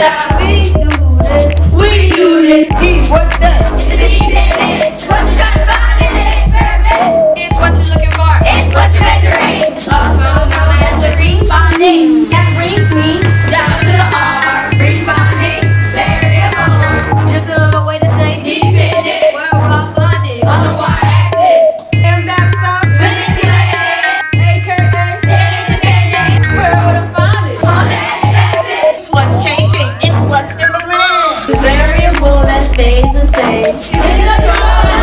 that we do this. We do this. He was that. It's a joy.